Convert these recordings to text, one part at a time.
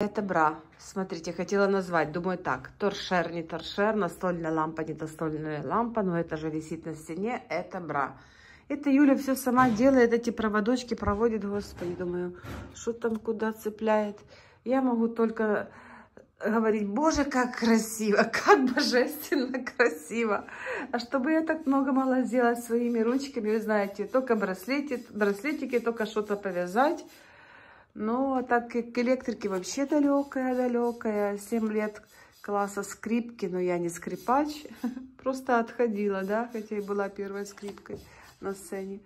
Это бра. Смотрите, хотела назвать. Думаю так. Торшер, не торшер, настольная лампа, не настольная лампа. Но это же висит на стене. Это бра. Это Юля все сама делает. Эти проводочки проводит. Господи, думаю, что там куда цепляет. Я могу только говорить, боже, как красиво, как божественно красиво. А чтобы я так много могла сделать своими ручками, вы знаете, только браслети, браслетики, только что-то повязать. Ну, а так как к электрике вообще далекая-далекая, 7 лет класса скрипки, но я не скрипач, просто отходила, да, хотя и была первой скрипкой на сцене.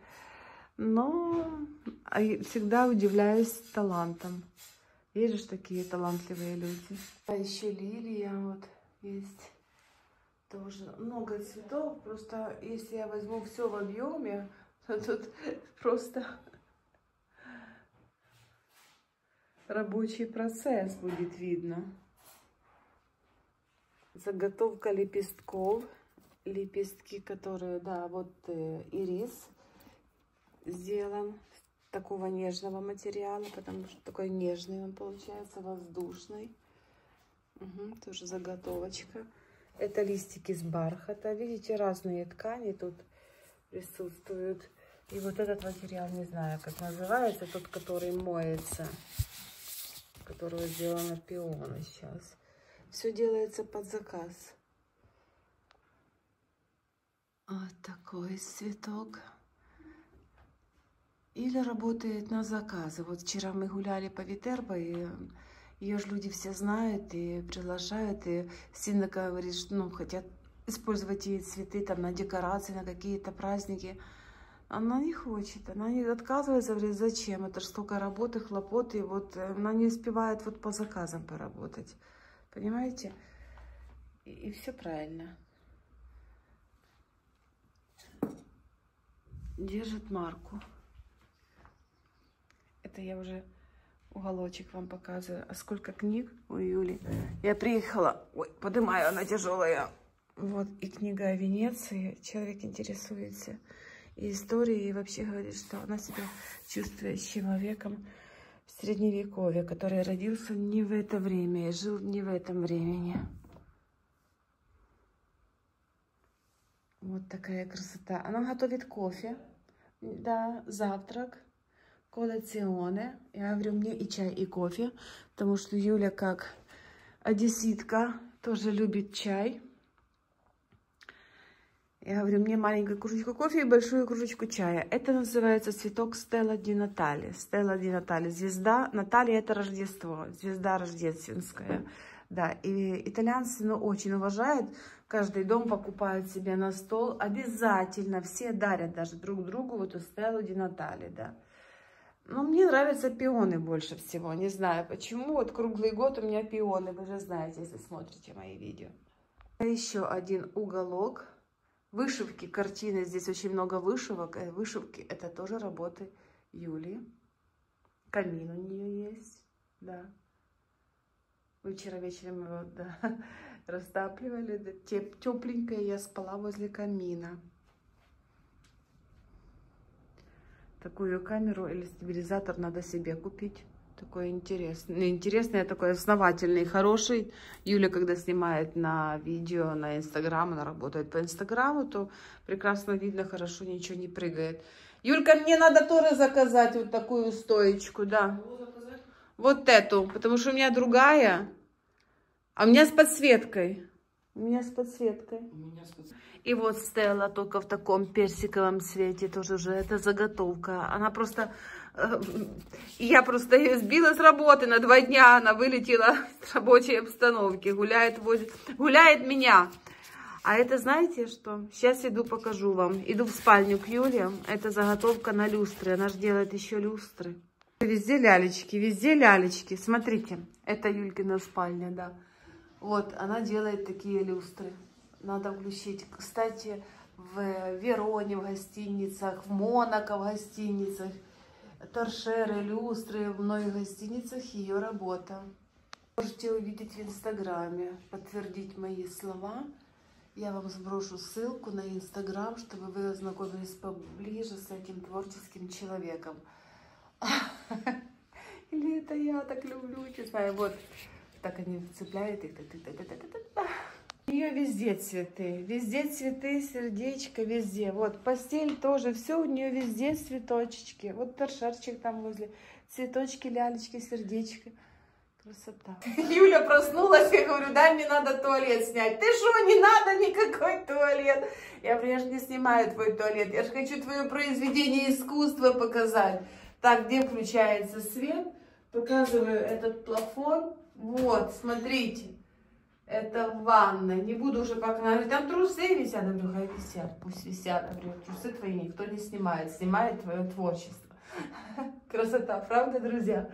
Но а всегда удивляюсь талантом. Есть же такие талантливые люди. А еще лилия вот есть. Тоже много цветов. Просто если я возьму все в объеме, то тут просто рабочий процесс будет видно. Заготовка лепестков. Лепестки, которые, да, вот э, ирис сделан такого нежного материала, потому что такой нежный он получается, воздушный. Угу, тоже заготовочка. Это листики с бархата. Видите, разные ткани тут присутствуют. И вот этот материал, не знаю, как называется, тот, который моется, которого сделано пионы сейчас. Все делается под заказ. Вот такой цветок. Или работает на заказы. Вот вчера мы гуляли по Витербо, и ее же люди все знают и приглашают. И сильно говорит, что ну, хотят использовать эти цветы там на декорации, на какие-то праздники. Она не хочет, она не отказывается, говорит, зачем, это же столько работы, хлопот, и вот э, она не успевает вот по заказам поработать, понимаете? И, и все правильно. Держит марку. Это я уже уголочек вам показываю. А сколько книг у Юли. Я приехала. Ой, поднимаю, она тяжелая. Вот и книга о Венеции. Человек интересуется и историей, и вообще говорит, что она себя чувствует человеком в Средневековье, который родился не в это время и жил не в этом времени. Вот такая красота. Она готовит кофе, да, завтрак коллационе. Я говорю, мне и чай, и кофе, потому что Юля, как одесситка, тоже любит чай. Я говорю, мне маленькую кружечку кофе и большую кружечку чая. Это называется цветок Стелла Ди Натали. Стелла Ди Натали. Звезда. Наталья это Рождество. Звезда рождественская. Да, и итальянцы, ну, очень уважают. Каждый дом покупает себе на стол. Обязательно все дарят даже друг другу вот эту Стеллу Ди Натали, да. Ну, мне нравятся пионы больше всего. Не знаю почему. Вот круглый год у меня пионы. Вы же знаете, если смотрите мои видео. Еще один уголок. Вышивки, картины. Здесь очень много вышивок. Э, вышивки это тоже работы Юли. Камин у нее есть. Да. Мы вчера вечером его да, растапливали. Да, тепленькое я спала возле камина. Такую камеру или стабилизатор надо себе купить. Такой интересный, интересный, а такой основательный, хороший. Юля, когда снимает на видео, на Инстаграм, она работает по Инстаграму, то прекрасно видно, хорошо, ничего не прыгает. Юлька, мне надо тоже заказать вот такую стоечку, да. Вот эту, потому что у меня другая, а у меня с подсветкой. У меня с подсветкой. У меня с подсветкой. И вот Стелла только в таком персиковом цвете тоже уже. Это заготовка. Она просто... Э, я просто ее сбила с работы на два дня. Она вылетела с рабочей обстановки. Гуляет, возле, гуляет меня. А это знаете что? Сейчас иду покажу вам. Иду в спальню к Юле. Это заготовка на люстры. Она же делает еще люстры. Везде лялечки, везде лялечки. Смотрите, это Юлькина спальня, да. Вот, она делает такие люстры надо включить. Кстати, в Вероне в гостиницах, в Монако в гостиницах, торшеры, люстры, в многих гостиницах ее работа. Можете увидеть в Инстаграме, подтвердить мои слова. Я вам сброшу ссылку на Инстаграм, чтобы вы ознакомились поближе с этим творческим человеком. Или это я так люблю, не знаю, вот. Так они цепляют их. У нее везде цветы, везде цветы, сердечко, везде. Вот постель тоже, все у нее везде цветочки. Вот торшерчик там возле, цветочки, лялечки, сердечко. Красота. Юля проснулась, я говорю, дай мне надо туалет снять. Ты что, не надо никакой туалет? Я говорю, не снимаю твой туалет, я же хочу твое произведение искусства показать. Так, где включается свет? Показываю этот плафон. Вот, смотрите. Это ванна. Не буду уже пока. Она говорит, там трусы висят. Я говорю, висят, пусть висят. Я говорю, трусы твои никто не снимает. Снимает твое творчество. Красота, правда, друзья?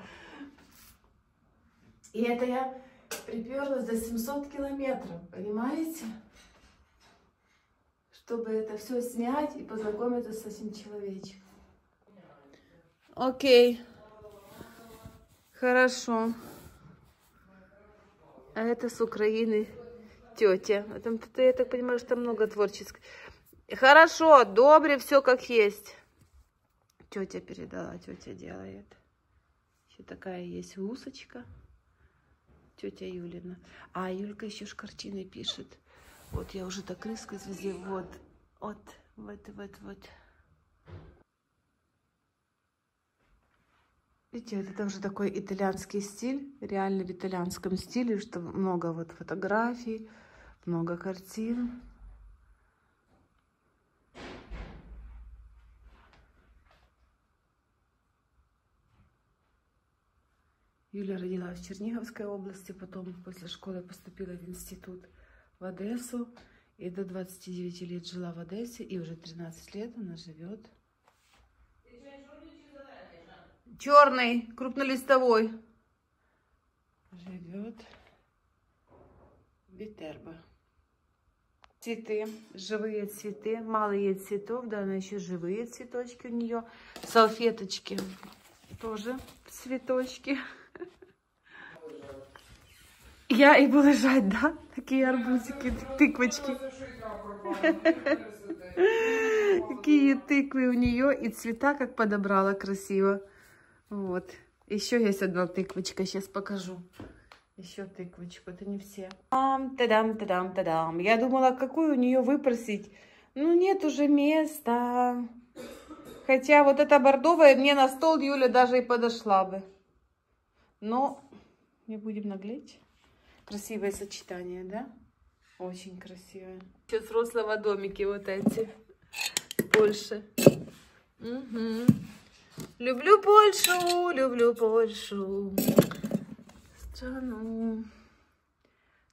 И это я приперлась за 700 километров, понимаете? Чтобы это все снять и познакомиться с этим человечком. Окей. Хорошо. А это с Украины тетя. Там, я так понимаю, что там много творческого. Хорошо, добре, все как есть. Тетя передала, тетя делает. Еще такая есть усочка тетя Юлина. А Юлька еще ж картины пишет. Вот я уже так рыскаюсь везде. Вот, вот, вот, вот, вот. Видите, это тоже такой итальянский стиль, реально в итальянском стиле, что много вот фотографий, много картин. Юля родилась в Черниговской области, потом после школы поступила в институт в Одессу. И до 29 лет жила в Одессе, и уже 13 лет она живет. Черный, крупнолистовой. Живет в Витербо. Цветы, живые цветы, малые цветов, да, она еще живые цветочки у нее. Салфеточки тоже цветочки. Я и буду лежать, да? Такие арбузики, тыквочки. Какие тыквы у нее и цвета как подобрала красиво. Вот. Еще есть одна тыквочка, сейчас покажу. Еще тыквочку, это не все. Тадам, тадам, тадам. Я думала, какую у нее выпросить. Ну, нет уже места. Хотя вот эта бордовая мне на стол Юля даже и подошла бы. Но не будем наглеть. Красивое сочетание, да? Очень красивое. Сейчас взрослого домики вот эти. Польша. Угу. Люблю Польшу, люблю Польшу. Страну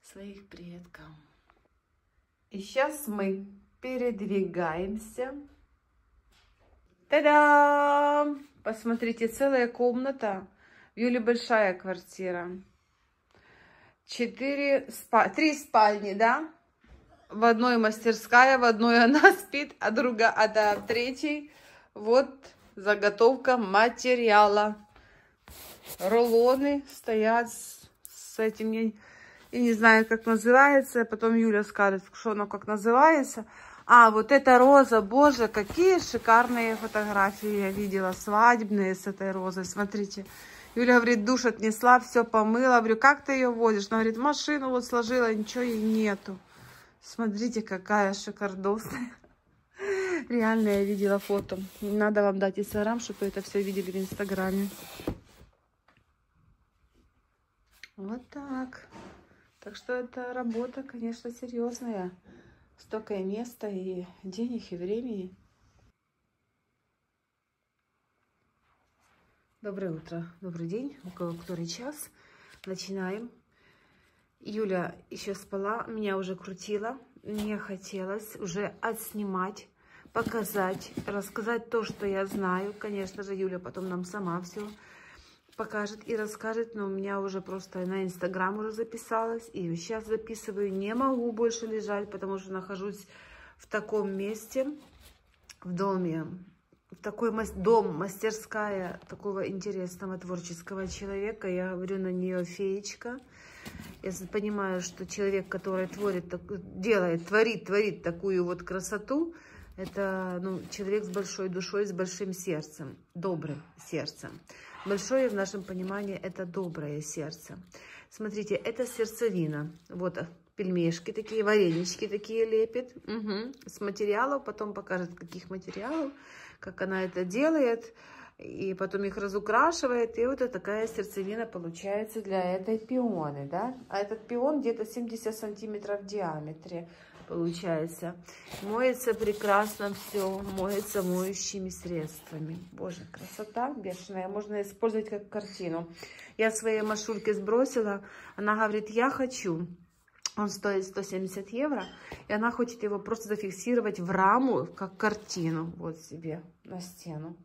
своих предков. И сейчас мы передвигаемся. Та-дам! Посмотрите, целая комната. В Юле большая квартира четыре, спа... три спальни, да? В одной мастерская, в одной она спит, а друга, а да, в третьей вот заготовка материала. Рулоны стоят с, с этим, я, я не знаю, как называется, потом Юля скажет, что оно как называется. А, вот эта роза, боже, какие шикарные фотографии я видела, свадебные с этой розой, смотрите. Юля говорит, душ отнесла, все помыла. Говорю, как ты ее водишь? Она говорит, машину вот сложила, ничего ей нету. Смотрите, какая шикардосная. Реально я видела фото. Надо вам дать инстаграм, чтобы вы это все видели в инстаграме. Вот так. Так что это работа, конечно, серьезная. Столько и места, и денег, и времени. Доброе утро, добрый день, у кого который час. Начинаем. Юля еще спала, меня уже крутила. Мне хотелось уже отснимать, показать, рассказать то, что я знаю. Конечно же, Юля потом нам сама все покажет и расскажет, но у меня уже просто на Инстаграм уже записалась. И сейчас записываю, не могу больше лежать, потому что нахожусь в таком месте, в доме такой дом, мастерская такого интересного творческого человека. Я говорю на нее феечка. Я понимаю, что человек, который творит, делает, творит, творит такую вот красоту, это ну, человек с большой душой, с большим сердцем, добрым сердцем. Большое в нашем понимании это доброе сердце. Смотрите, это сердцевина. Вот пельмешки такие, варенички такие лепит. Угу. С материалов, потом покажет, каких материалов, как она это делает. И потом их разукрашивает. И вот такая сердцевина получается для этой пионы, да. А этот пион где-то 70 сантиметров в диаметре получается. Моется прекрасно все, моется моющими средствами. Боже, красота бешеная, можно использовать как картину. Я своей машульке сбросила, она говорит, я хочу. Он стоит 170 евро, и она хочет его просто зафиксировать в раму, как картину, вот себе на стену.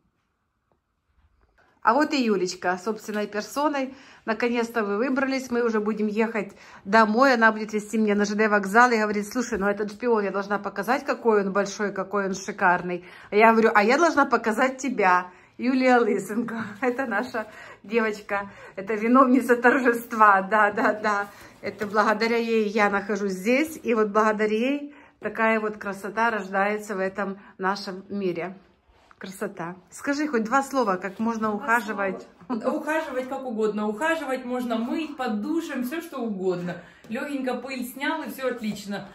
А вот и Юлечка собственной персоной. Наконец-то вы выбрались, мы уже будем ехать домой. Она будет вести меня на ЖД вокзал и говорит, слушай, ну этот шпион, я должна показать, какой он большой, какой он шикарный. А я говорю, а я должна показать тебя. Юлия Лысенко, это наша девочка, это виновница торжества, да, да, да. Это благодаря ей я нахожусь здесь, и вот благодаря ей такая вот красота рождается в этом нашем мире красота. Скажи хоть два слова, как можно два ухаживать. Слова. Ухаживать как угодно. Ухаживать можно мыть под душем, все что угодно. Легенько пыль снял, и все отлично.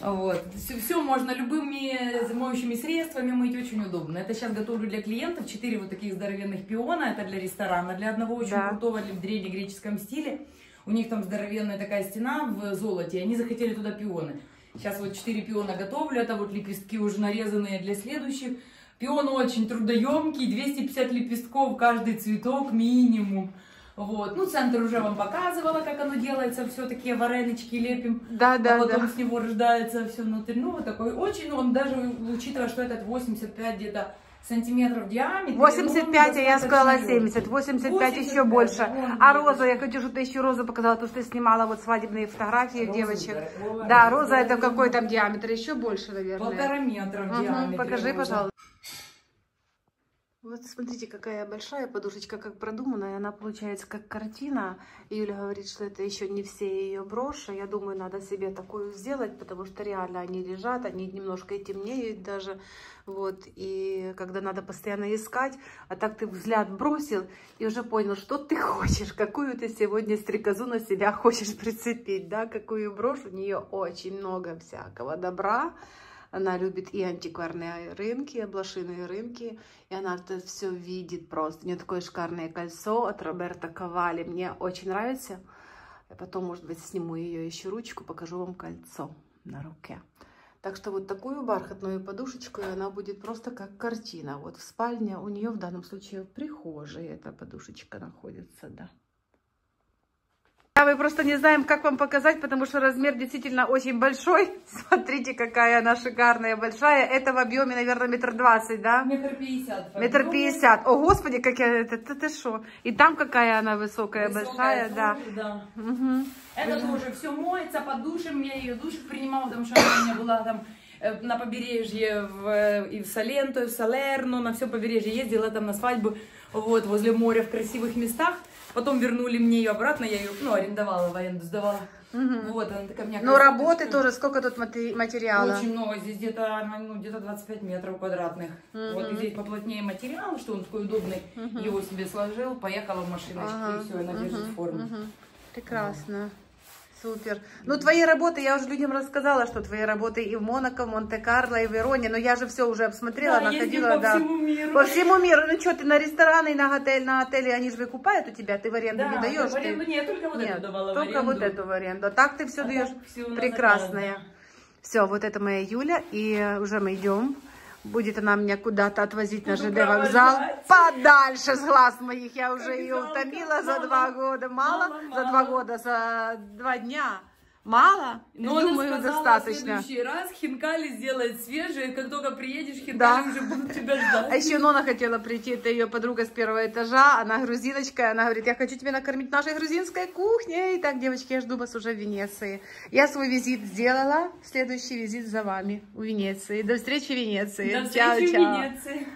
Вот. Все, все можно любыми моющими средствами мыть, очень удобно. Это сейчас готовлю для клиентов. Четыре вот таких здоровенных пиона. Это для ресторана, для одного очень да. крутого в древнегреческом стиле. У них там здоровенная такая стена в золоте, они захотели туда пионы. Сейчас вот четыре пиона готовлю, это вот лепестки уже нарезанные для следующих. Пион очень трудоемкий, 250 лепестков, каждый цветок минимум. Вот. Ну, центр уже вам показывала, как оно делается. Все такие варенички лепим. Да, да, а потом да. с него рождается все внутри. Ну, вот такой очень, он даже, учитывая, что этот 85 где-то сантиметров в диаметре. 85, а я сказала 70. 85, 85 еще больше. А роза, я хочу, чтобы ты еще розу показала, то, что ты снимала вот свадебные фотографии роза, девочек. Да, да роза это какой там диаметр? Еще больше, наверное. Полтора метра в угу, диаметре. Покажи, роза. пожалуйста. Вот смотрите, какая большая подушечка, как продуманная. Она получается как картина. Юля говорит, что это еще не все ее броши. Я думаю, надо себе такую сделать, потому что реально они лежат, они немножко и темнеют даже. Вот, и когда надо постоянно искать, а так ты взгляд бросил и уже понял, что ты хочешь, какую ты сегодня стрекозу на себя хочешь прицепить, да, какую брошь. У нее очень много всякого добра. Она любит и антикварные рынки, и блошиные рынки. И она это все видит просто. У нее такое шикарное кольцо от Роберта Кавали. Мне очень нравится. Я потом, может быть, сниму ее еще ручку, покажу вам кольцо на руке. Так что вот такую бархатную подушечку, и она будет просто как картина. Вот в спальне у нее в данном случае в прихожей эта подушечка находится, да. Мы просто не знаем, как вам показать, потому что размер действительно очень большой. Смотрите, какая она шикарная, большая. Это в объеме, наверное, метр двадцать, да? Метр пятьдесят. Метр пятьдесят. О, господи, как я... Это ты, ты что? И там какая она высокая, высокая большая, тоже, да. да. Угу. Это Вы... тоже все моется под душем. Я ее душ принимала, потому что она у меня была там э, на побережье, в, и в Саленто, и в Салерно, на все побережье ездила там на свадьбу, вот, возле моря в красивых местах. Потом вернули мне ее обратно, я ее, ну, арендовала, в аренду сдавала. Угу. Вот, она такая у меня... Но работы тоже, сколько тут материала? Очень много, здесь где-то ну, где 25 метров квадратных. Угу. Вот, и здесь поплотнее материал, что он такой удобный. Угу. Его себе сложил, поехала в машиночке, ага. и все, она держит угу. форму. Угу. Прекрасно. Супер. Ну, твои работы, я уже людям рассказала, что твои работы и в Монако, в Монте-Карло, и в Вероне, но я же все уже обсмотрела, да, находила, по да. всему миру. По всему миру. Ну что, ты на рестораны на отель, на отели, они же выкупают у тебя, ты в аренду да, не даешь. в аренду ты... нет, только вот нет, эту давала только вот эту в аренду. Так ты все а даешь все прекрасное. Все, вот это моя Юля, и уже мы идем. Будет она меня куда-то отвозить на ЖД вокзал. Подальше с глаз моих. Я уже ее утомила за два года. Мало? За два года, за два дня. Мало? Но Думаю, она сказала, достаточно. в следующий раз хинкали сделает свежие, как только приедешь, хинкали да. уже будут тебя ждать. А еще Нона хотела прийти, это ее подруга с первого этажа, она грузиночка, она говорит, я хочу тебя накормить нашей грузинской кухней. Так, девочки, я жду вас уже в Венеции. Я свой визит сделала, следующий визит за вами в Венеции. До встречи в Венеции. До встречи в Венеции.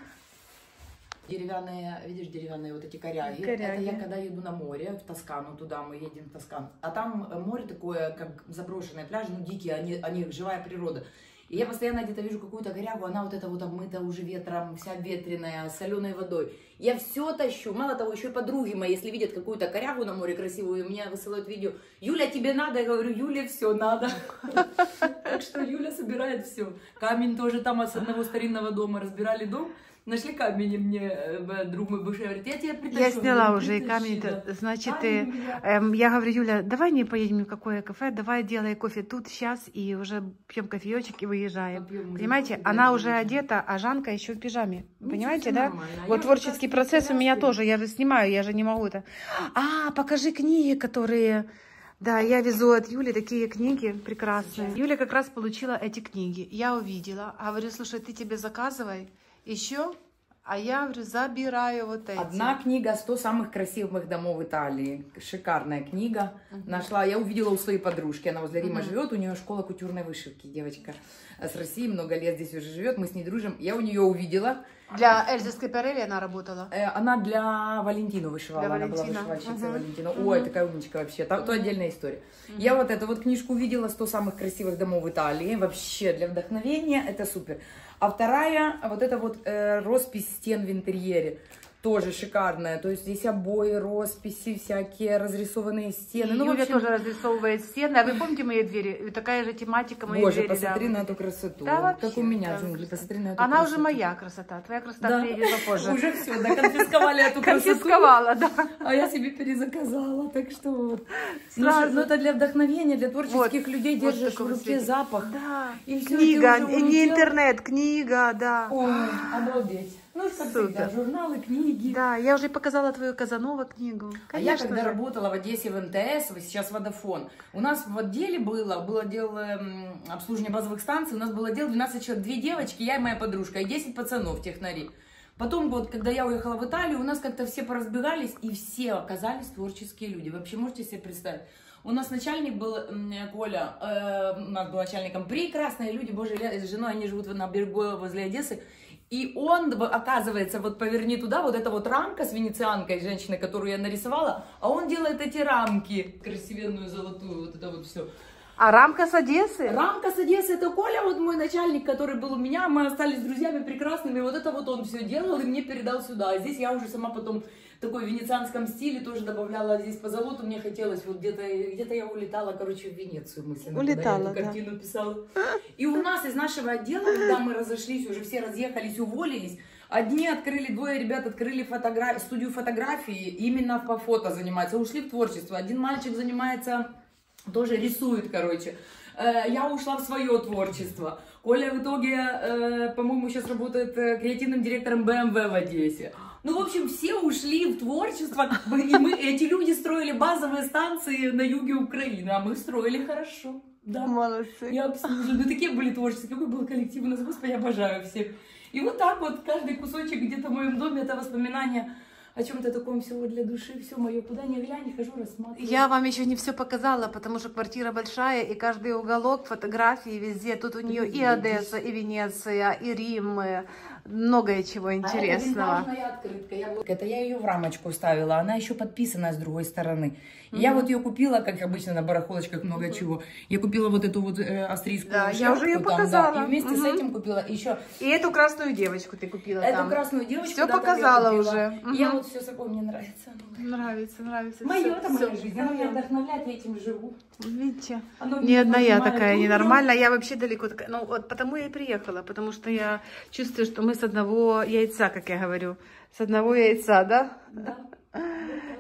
Деревянные, видишь, деревянные вот эти коряги. коряги. Это я когда еду на море, в Тоскану, туда мы едем в Тоскан. А там море такое, как заброшенное пляж, ну дикие, они, они живая природа. И я постоянно где-то вижу какую-то корягу, она вот эта вот обмыта уже ветром, вся ветреная, соленой водой. Я все тащу. Мало того, еще и подруги мои, если видят какую-то корягу на море красивую, мне высылают видео. Юля, тебе надо? Я говорю, Юле все надо. Так что Юля собирает все. Камень тоже там от одного старинного дома разбирали дом. Нашли камень, и мне э, друг мой бывший говорит, я тебе притащу. Я сняла говорю, уже и «Притащи, камень. да». Значит, Камень я- эм, я говорю, Юля, давай не поедем ни в какое кафе, давай делай кофе тут, сейчас, и уже пьем кофеечек и выезжаем. Попьем Понимаете, кофе, она уже да. одета, а Жанка еще в пижаме. Ну, Понимаете, да? нормально. А я Вот как творческий процесс у меня тоже, я же снимаю, я же не могу это. А, покажи книги, которые... Да, я везу от Юли такие книги прекрасные. Сейчас. Юля как раз получила эти книги. Я увидела, говорю, слушай, ты тебе заказывай еще, а я говорю, забираю вот эти. Одна книга «100 самых красивых домов Италии». Шикарная книга. Нашла, я увидела у своей подружки. Она возле Рима Мгм. живет, у нее школа кутюрной вышивки. Девочка с России, много лет здесь уже живет, мы с ней дружим. Я у нее увидела. Для Эльзы Скапарелли она работала. Э, Она для Валентину вышивала, Для она была Валентина. вышивальщицей Мгм. Валентина. Мгм. Ой, такая умничка вообще. Та- То, отдельная история. Я вот эту вот книжку увидела, 100 самых красивых домов в Италии. Вообще для вдохновения, это супер. А вторая, вот это вот э, роспись стен в интерьере. Тоже шикарная. То есть здесь обои, росписи всякие, разрисованные стены. Ну, Ну, Юля общем, тоже разрисовывает стены. А вы помните мои двери? Такая же тематика моей Боже, двери. посмотри да. на эту красоту. Да, вообще, как у меня да. джунгли, посмотри на эту Она красоту. уже моя красота. Твоя красота Да. приедет попозже. Уже все, да, конфисковали эту красоту. Конфисковала, да. А я себе перезаказала, так что вот. Ну, ну, это для вдохновения, для творческих людей держишь в руке запах. Да. И Книга, и не интернет, книга, да. Ой, обалдеть. Ну, как Супер. всегда, журналы, книги. Да, я уже показала твою Казанова книгу. А я Конечно когда же. работала в Одессе в МТС, сейчас Водофон, у нас в отделе было, было эм, обслуживания базовых станций, у нас был отдел 12 человек, две девочки, я и моя подружка, и 10 пацанов технари. Потом вот, когда я уехала в Италию, у нас как-то все поразбегались, и все оказались творческие люди. Вообще можете себе представить? У нас начальник был Коля, э, у нас был начальником прекрасные люди, боже, я с женой, они живут на берегу возле Одессы. И он, оказывается, вот поверни туда, вот эта вот рамка с венецианкой, женщиной, которую я нарисовала, а он делает эти рамки, красивенную золотую, вот это вот все. А рамка с Одессы? Рамка с Одессы, это Коля, вот мой начальник, который был у меня, мы остались друзьями прекрасными, вот это вот он все делал и мне передал сюда. А здесь я уже сама потом такой венецианском стиле тоже добавляла здесь по золоту, мне хотелось, вот где-то где я улетала, короче, в Венецию мысленно, Улетала, я да. эту картину писала. И у нас из нашего отдела, когда мы разошлись, уже все разъехались, уволились, Одни открыли, двое ребят открыли фотогра... студию фотографии, именно по фото занимаются, ушли в творчество. Один мальчик занимается, тоже рисует, короче. Э, Я ушла в свое творчество. Коля в итоге, э, по-моему, сейчас работает э, креативным директором BMW в Одессе. Ну, в общем, все ушли в творчество, как бы, и мы, эти люди строили базовые станции на юге Украины, а мы строили хорошо. Да. Молодцы. Я обслуживаю. Ну, такие были творческие. Какой был коллектив у нас, господи, я обожаю всех. И вот так вот каждый кусочек где-то в моем доме, это воспоминание о чем-то таком всего для души, все мое. Куда ни глянь, хожу, рассматриваю. Я вам еще не все показала, потому что квартира большая, и каждый уголок, фотографии везде. Тут у нее и. Одесса, и Венеция, и Рим, многое чего А это интересного. винтажная открытка. Я Это я ее в рамочку ставила, она еще подписана с другой стороны. Я вот ее купила, как обычно на барахолочках много чего. Я купила вот эту вот э, австрийскую Да, я уже шляпку там, показала. да, и вместе с Мгм. этим купила еще И эту красную девочку ты купила эту там. красную девочку. Да, я показала купила. уже. Я Мгм. вот все такое, мне нравится. Нравится, нравится. Мое, это моя жизнь, она меня вдохновляет, я этим живу. Видите? Оно Не одна я такая утром. ненормальная, я вообще далеко такая. Ну вот потому я и приехала, потому что я чувствую, что мы с одного яйца, как я говорю, с одного яйца, да? Да.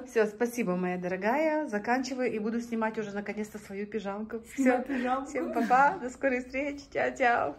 Все, спасибо, моя дорогая. Заканчиваю и буду снимать уже наконец-то свою пижамку. Все, пижамку. всем пока, до скорой встречи, чао-чао.